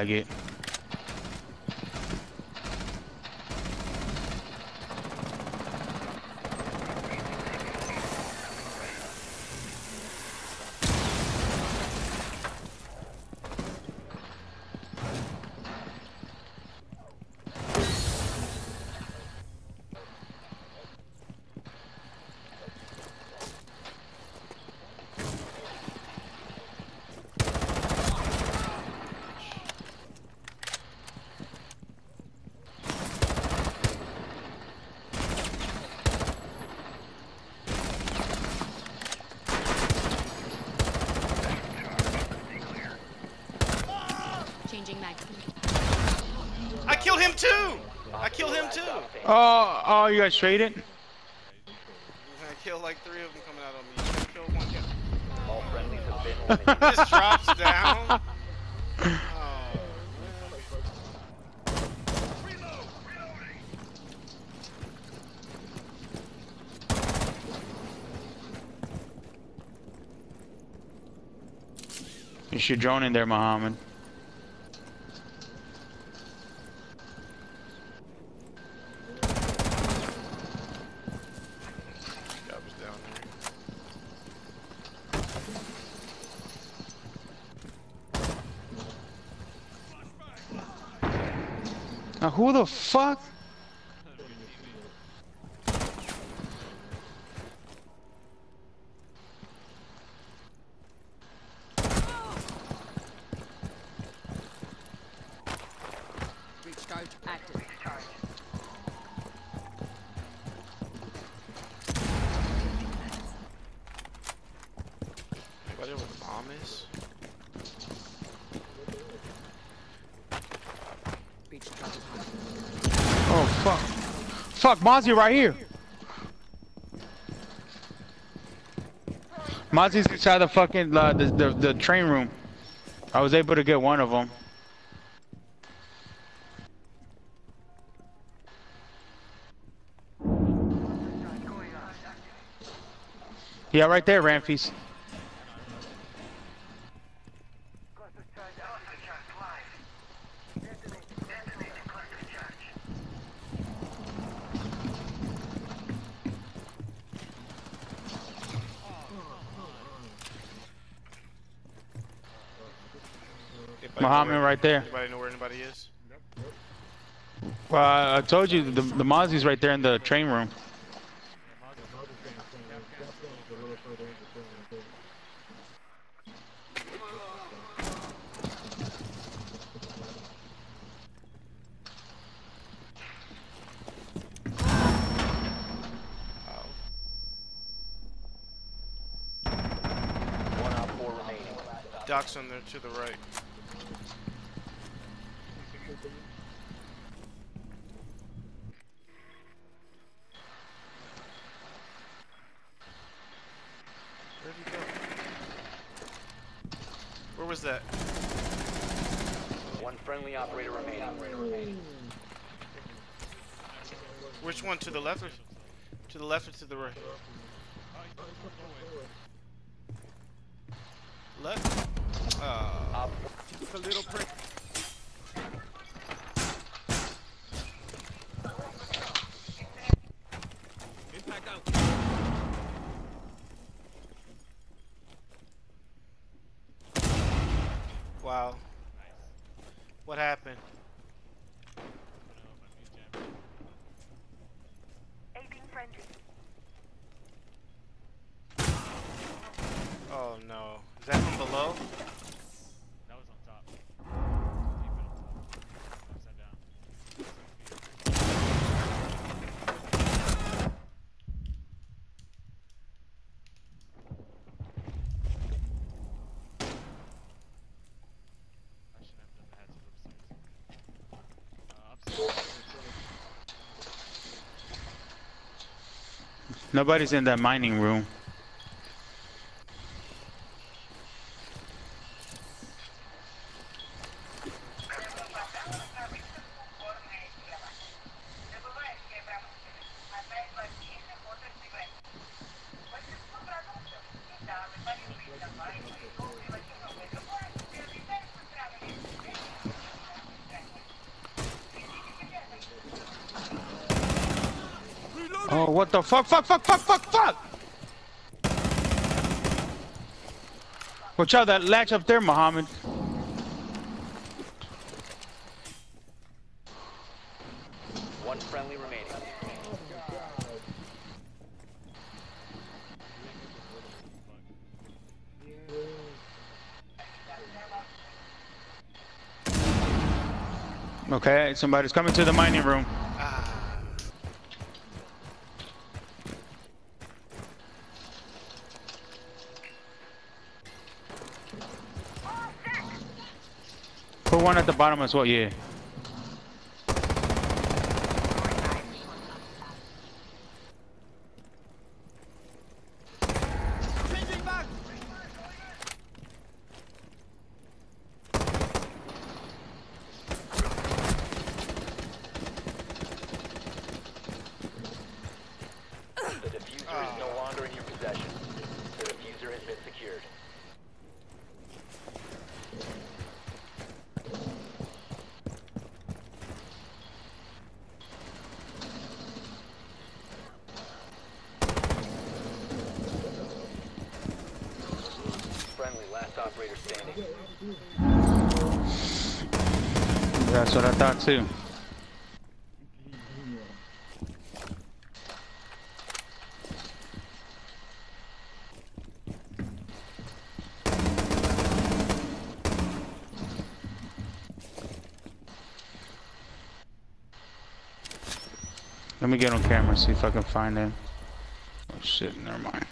Aquí. Too! I killed him too! Oh, oh, you guys traded? I killed like three of them coming out on me. I killed one guy. All friendlies have been eliminated. Just drops down. Oh, You should drone in there, Muhammad. guy was down there. Now, who the fuck? Breach charge active. Anybody know the bomb is? Breach charge active. Oh, fuck. Fuck, Mozzie right here. Mozzie's inside the fucking, uh, the, the, the train room. I was able to get one of them. Yeah, right there, Ramfis. Anybody Muhammad where- right there. Anybody know where anybody is? Well, uh, I told you, the, the Mozzie's right there in the train room. One op four remaining. Doc's on there to the right. Where'd he go? Where was that? One friendly operator remaining. Which one? To the left or to the left or to the right? Left. Uh, Op a little prick. Wow. What happened? Oh no. Is that from below? That was on top. Deep on top. Upside down. I shouldn't have done that to upstairs. Uh, upstairs. Nobody's in that mining room. Oh, what the fuck, fuck, fuck, fuck, fuck, fuck! Watch out, that latch up there, Muhammad. One friendly remaining. Okay, somebody's coming to the mining room. Put one at the bottom as well, yeah. The defuser is no longer in your possession. The defuser has been secured. Friendly, last operator standing. That's what I thought too. Let me get on camera, see if I can find him. Oh shit, never mind.